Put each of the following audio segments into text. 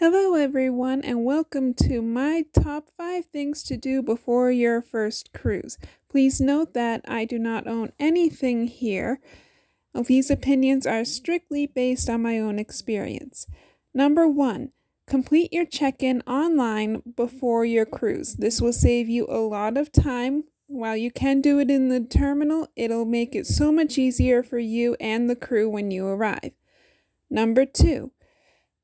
Hello, everyone, and welcome to my top five things to do before your first cruise. Please note that I do not own anything here. These opinions are strictly based on my own experience. Number one, complete your check in online before your cruise. This will save you a lot of time. While you can do it in the terminal, it'll make it so much easier for you and the crew when you arrive. Number two,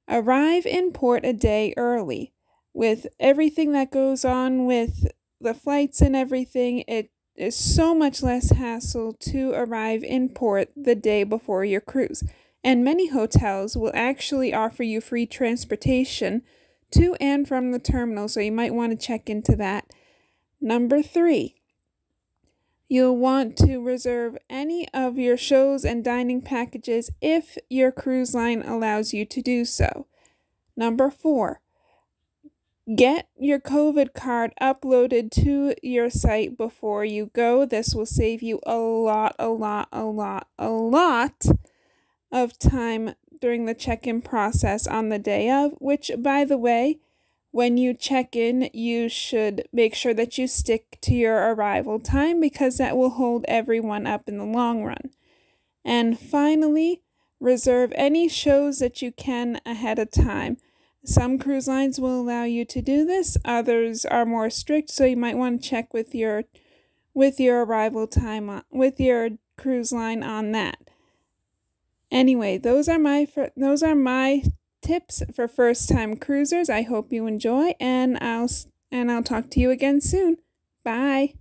Arrive in port a day early. With everything that goes on with the flights and everything, it is so much less hassle to arrive in port the day before your cruise. And many hotels will actually offer you free transportation to and from the terminal, so you might want to check into that. Number three, You'll want to reserve any of your shows and dining packages if your cruise line allows you to do so. Number four, get your COVID card uploaded to your site before you go. This will save you a lot, a lot, a lot, a lot of time during the check in process on the day of, which, by the way, when you check in, you should make sure that you stick to your arrival time because that will hold everyone up in the long run. And finally, reserve any shows that you can ahead of time. Some cruise lines will allow you to do this, others are more strict, so you might want to check with your with your arrival time on, with your cruise line on that. Anyway, those are my those are my tips for first-time cruisers. I hope you enjoy and I'll and I'll talk to you again soon. Bye.